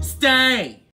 Stay!